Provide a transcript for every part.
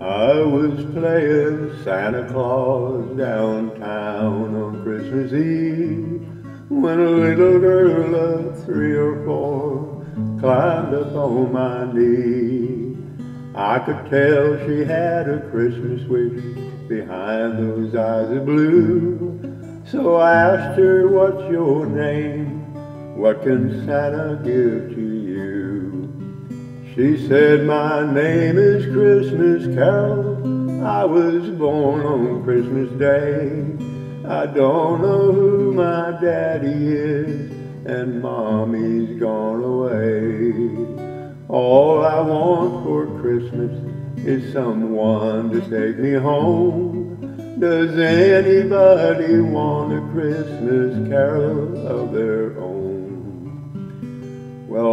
I was playing Santa Claus downtown on Christmas Eve when a little girl of three or four climbed up on my knee. I could tell she had a Christmas wish behind those eyes of blue. So I asked her, what's your name? What can Santa give to you? She said, my name is Christmas Carol. I was born on Christmas Day. I don't know who my daddy is, and mommy's gone away. All I want for Christmas is someone to take me home. Does anybody want a Christmas carol of their own? Well,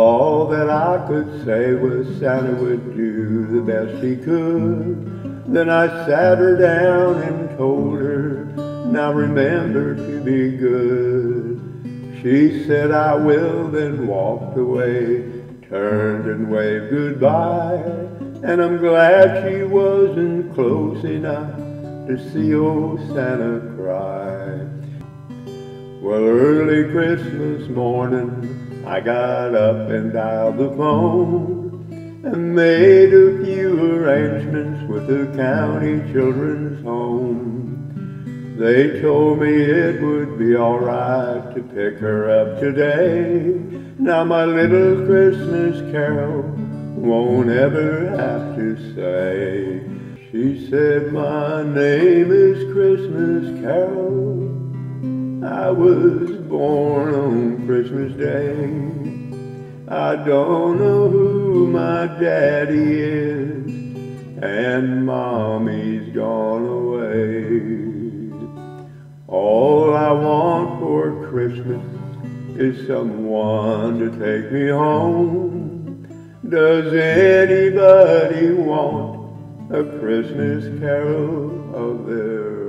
that I could say was Santa would do the best he could. Then I sat her down and told her, now remember to be good. She said, I will, then walked away, turned and waved goodbye. And I'm glad she wasn't close enough to see old Santa cry. Well, early Christmas morning, I got up and dialed the phone and made a few arrangements with the county children's home. They told me it would be all right to pick her up today. Now my little Christmas carol won't ever have to say. She said, my name is Christmas Carol. I was born on Christmas Day. I don't know who my daddy is, and mommy's gone away. All I want for Christmas is someone to take me home. Does anybody want a Christmas carol of their